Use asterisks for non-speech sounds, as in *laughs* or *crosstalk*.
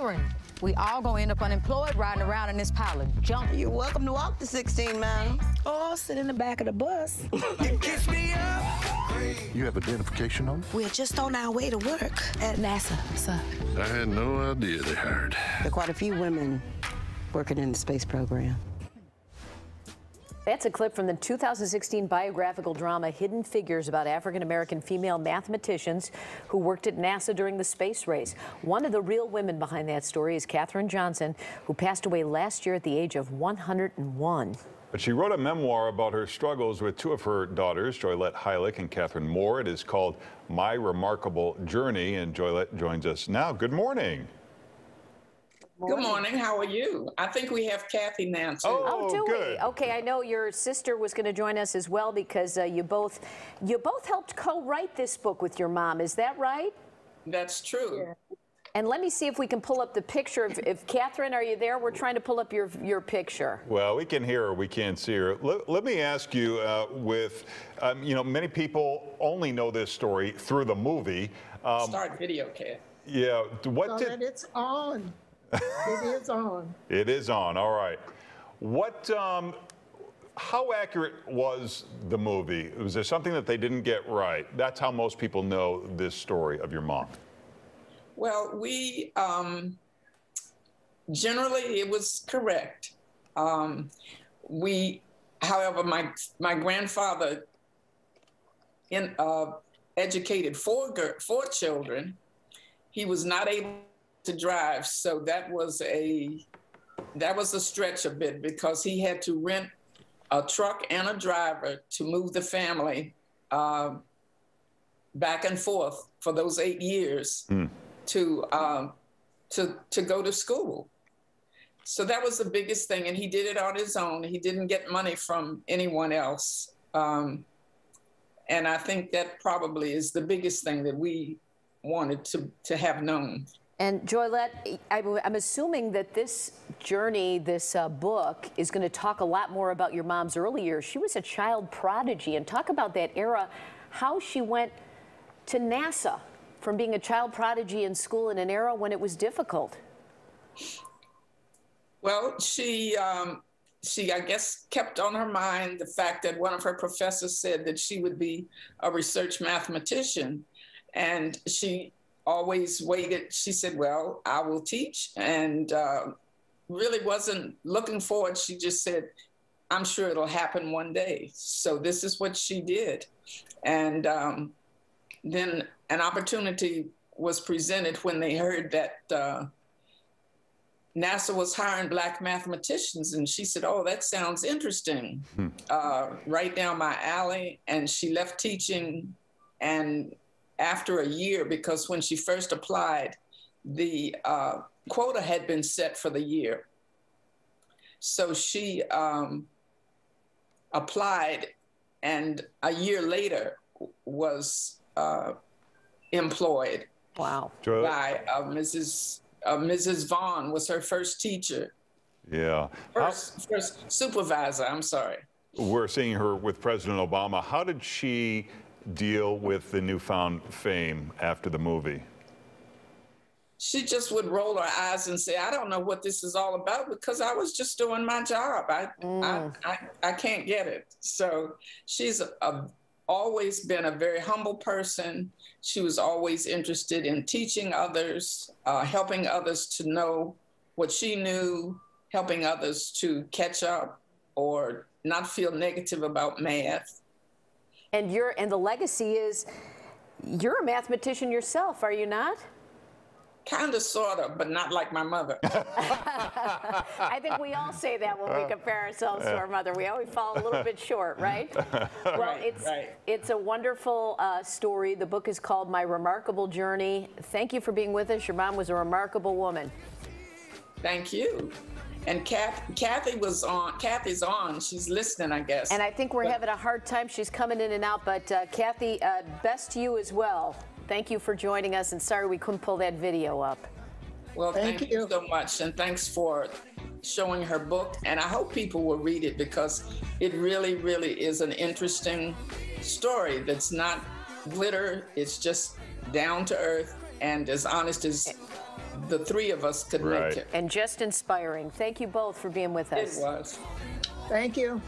Katherine, we all gonna end up unemployed riding around in this pile of junk. You're welcome to walk the 16 miles. Or sit in the back of the bus. *laughs* You have identification on We're just on our way to work at NASA, sir. I had no idea they hired. There are quite a few women working in the space program. That's a clip from the 2016 biographical drama Hidden Figures about African American female mathematicians who worked at NASA during the space race. One of the real women behind that story is Katherine Johnson, who passed away last year at the age of 101. But she wrote a memoir about her struggles with two of her daughters, Joylette Hylick and Katherine Moore. It is called My Remarkable Journey, and Joylette joins us now. Good morning. Good morning. How are you? I think we have Kathy now too. Oh, do good. we? Okay, I know your sister was going to join us as well because uh, you both you both helped co-write this book with your mom. Is that right? That's true. And let me see if we can pull up the picture. If, if Katherine, are you there? We're trying to pull up your your picture. Well, we can hear her, we can't see her. Let, let me ask you, uh, with, um, you know, many people only know this story through the movie. Um, Start video, Kat. yeah, what So did, it's on. It is on. *laughs* it is on, all right. What, um, how accurate was the movie? Was there something that they didn't get right? That's how most people know this story of your mom. Well, we um, generally it was correct. Um, we, however, my my grandfather in uh, educated four four children. He was not able to drive, so that was a that was a stretch a bit because he had to rent a truck and a driver to move the family uh, back and forth for those eight years to um, to to go to school. So that was the biggest thing, and he did it on his own. He didn't get money from anyone else, um, and I think that probably is the biggest thing that we wanted to to have known. And Joylette, I'm assuming that this journey, this uh, book, is going to talk a lot more about your mom's early years. She was a child prodigy, and talk about that era, how she went to NASA from being a child prodigy in school in an era when it was difficult. Well, she um, she I guess kept on her mind the fact that one of her professors said that she would be a research mathematician, and she always waited. She said, "Well, I will teach," and uh, really wasn't looking forward. She just said, "I'm sure it'll happen one day." So this is what she did, and um, then an opportunity was presented when they heard that. Uh, NASA was hiring black mathematicians, and she said, "Oh, that sounds interesting, uh, right down my alley." And she left teaching, and after a year, because when she first applied, the uh, quota had been set for the year, so she um, applied, and a year later was uh, employed Wow. Joy- by uh, Mrs. Uh, Mrs. Vaughan was her first teacher, Yeah. How- first, first supervisor. I'm sorry. we're seeing her with President Obama. How did she deal with the newfound fame after the movie? She just would roll her eyes and say, "I don't know what this is all about because I was just doing my job. I I, I, I can't get it." So she's a, a, always been a very humble person. She was always interested in teaching others, uh, helping others to know what she knew, helping others to catch up or not feel negative about math. And you're and the legacy is you're a mathematician yourself, are you not? Kind of, sort of, but not like my mother. *laughs* I think we all say that when we compare ourselves to our mother. We always fall a little bit short, *laughs* right? Well, Right, it's right. it's a wonderful uh, story. The book is called My Remarkable Journey. Thank you for being with us. Your mom was a remarkable woman. Thank you. And Kath, Kathy was on. Kathy's on. She's listening, I guess. And I think we're having a hard time. She's coming in and out, but uh, Kathy, uh, best to you as well. Thank you for joining us, and sorry we couldn't pull that video up. well, Thank thank, you. you. so much, and thanks for showing her book. And I hope people will read it because it really, really is an interesting story. That's not glitter. It's just down to earth and as honest as the three of us could Right. make it. And just inspiring. Thank you both for being with us. It was. Thank you.